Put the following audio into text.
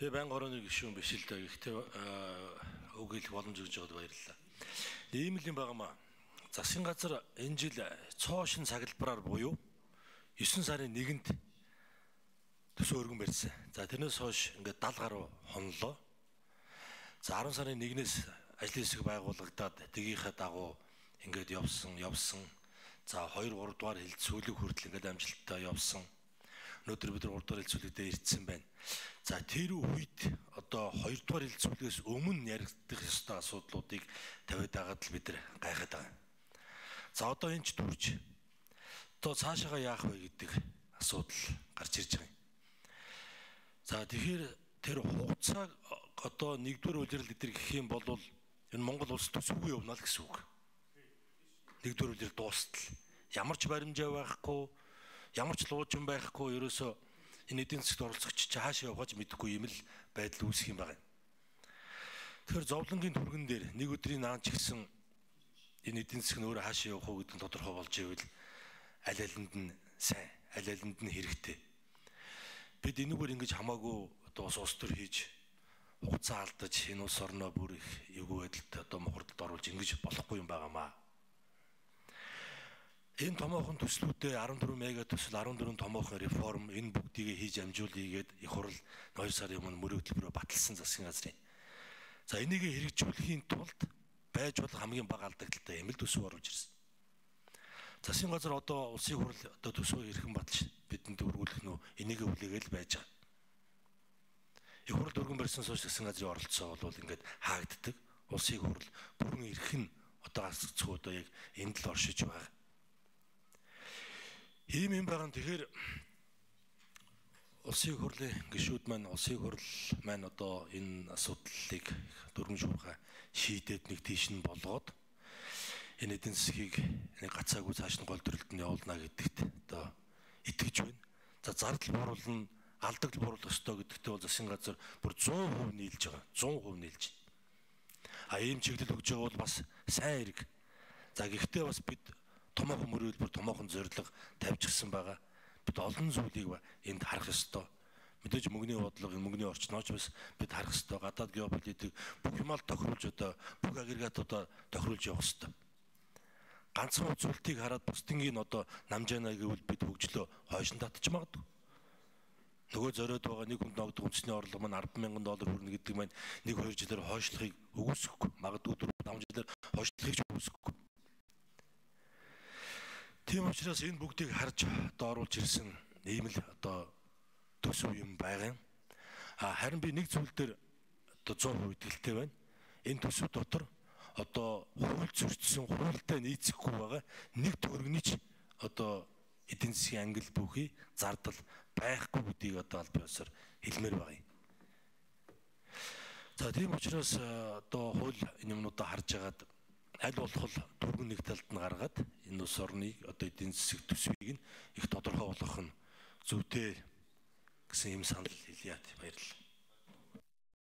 Тэгээ байнга орооны гишүүн биш л дээ. Гэхдээ хэлэх боломж өгж байгаад баярлалаа. Ийм л юм байгаамаа. Засгийн газар энэ жил цоо шин цаглбараар буюу 9 сарын 1-нд төсөө өргөн барьсан. За тэрнээс хойш ингээд 70 гаруй хонлоо. За 10 сарын 1-ээс ажлын хэсэг байгуулагдаад тгийнхээ дагуу ингээд явсан, явсан. За 2 3 дугаар хил сүүлэг хүртэл ингээд амжилттай явсан. Өнөөдөр бид 3 дугаар хил сүүлэгдээ ирсэн байна. За тэр үед одоо 2 дугаар хил сүүлгээс өмнө яригдах ёстой асуудлуудыг тавиад байгаад л бид нар гайхаад байгаа. За одоо энэ ч дүрж одоо цаашаага яах вэ гэдэг асуудал гарч ирж байгаа юм. За тэгэхээр тэр хугацааг одоо нэгдүгээр үлрэл эдэр гэх юм бол энэ Монгол улс төсөвгүй явна л гэсэн үг. Нэгдүгээр үлрэл дуустал. Ямар ч баримжаа байхгүй, ямар ч луужин байхгүй ерөөсөө энэ эдийн засгт оролцогч чи хаашаа явгаж мэдэхгүй юм л байдал үүсэх юм байна. Тэгэхээр зовлонгийн түргэн дээр нэг өдрийн наан ч гэсэн энэ эдийн засаг нь өөрөө хаашаа явах уу гэдэг нь тодорхой болж ивэл аль алинд нь сайн, аль алинд нь хэрэгтэй. Бид энэгээр ингэж хамаагүй одоо ус ус төр хийж хугацаа алдаж энэ улс орноо бүр их эвгүй байдалд одоо мохордолд оруулж ингэж болохгүй юм байгаамаа. Энэ томоохон төслүүдээ 14 мега төсөл 14 томоохон реформ энэ бүгдийг хийж амжуулъя гээд их хурл 2 сарын өмнө мөрөг төлбөрөөр баталсан засгийн газрын. За энийг хэрэгжүүлэхийн тулд байж болох хамгийн бага алдагдлаа эмэл төсөв оруулж ирсэн. Засгийн газар одоо улсын хурл одоо төсвөө хэрхэн баталж бидэнд өргүүлэх нь энийг хүлээгээл байж байгаа их хурл дөргөн барьсан сууч засгийн газрын оролцоо бол ингээд хаагддаг. Улсын хурл бүрэн эрх нь одоо гаццгүй одоо яг энд л оршиж байгаа. Ийм юм байгаа нь тэгэхээр улсын хурлын гишүүд маань улсын хурл маань одоо энэ асуудлыг дөрвөн шуурхай шийдээд нэг тийш нь болгоод энэ эдийн засгийг нэг гацаагүй цааш нь гол төрөлд нь явуулна гэдэгт одоо итгэж байна. За зардал бууруулна алдагдал бууруулах ёстой гэдэгтээ бол засгийн газар бүр 100% нийлж байгаа. 100% нийлж байна. А ийм чиглэл өгж байгаа бол бас сайн хэрэг. За гэхдээ бас бид томоохон мөрөөлбөр томоохон зориг тавьчихсан байгаа. Бид олон зүйлийг энд харах ёстой. Мэдээж мөнгөний бодлого, мөнгөний орчнооч бас бид харах ёстой. Гадаад геополитик бүх юмал тохируулж одоо бүх агрегатуудаа тохируулж явах ёстой. Ганцхан үзүүлэлтийг хараад бусдынгийн одоо намжаана гэвэл бид хөгжлөө хойшин татж магадгүй нөгөө зориод байгаа нэг хүнд ногдох үндэсний орлого маань 100000 доллар хүрнэ гэдэг маань нэг 2 жилээр хойшлохыг өгөөсөхгүй. Магадгүй 4 5 жилээр хойшлохыг ч өгөөсөхгүй. Тийм учраас энэ бүгдийг харж одоо оруулж ирсэн ийм л одоо төсөв юм байгаа юм. А харин би нэг зүйл дээр одоо 100% итгэлтэй байна. Энэ төсөв дотор одоо хууль зөрчсөн хуультай нийцэхгүй байгаа нэг төгрөгнийч одоо эдийн засгийн ангил бүхий зардал байхгүй гэдгийг одоо аль биесээр хэлмээр байгаа юм. За тийм учраас одоо хууль юмнуудаа харж агаад аль болох дөрвөн нэг талд нь гаргаад энэ ус орныг одоо эдийн засаг төсвийг нь их тодорхой болгох нь зүйтэй гэсэн юм санал хэлье. Баярлалаа.